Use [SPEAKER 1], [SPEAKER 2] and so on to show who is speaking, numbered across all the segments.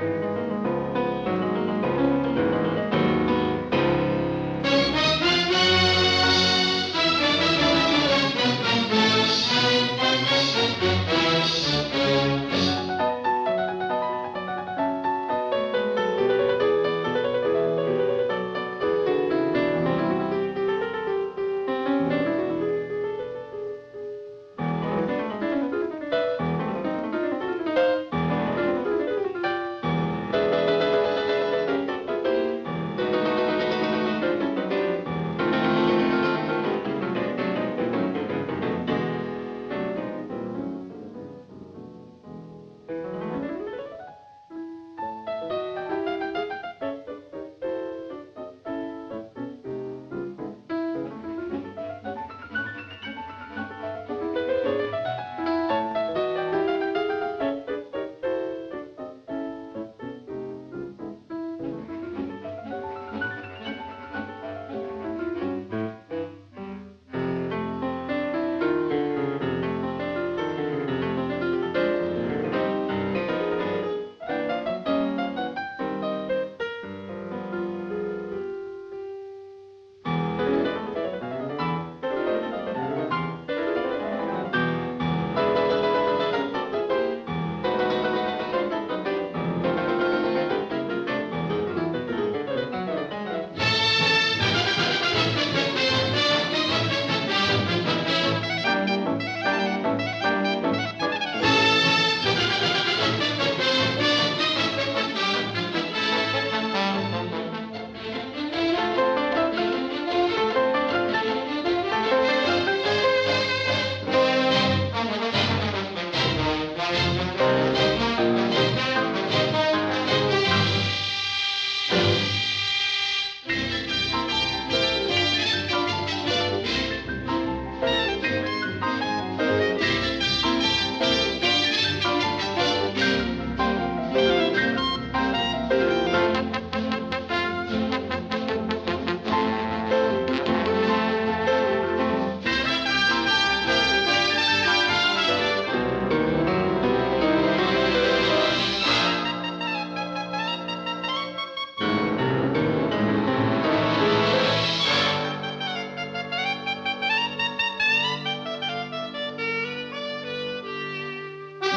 [SPEAKER 1] Música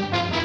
[SPEAKER 1] Thank you.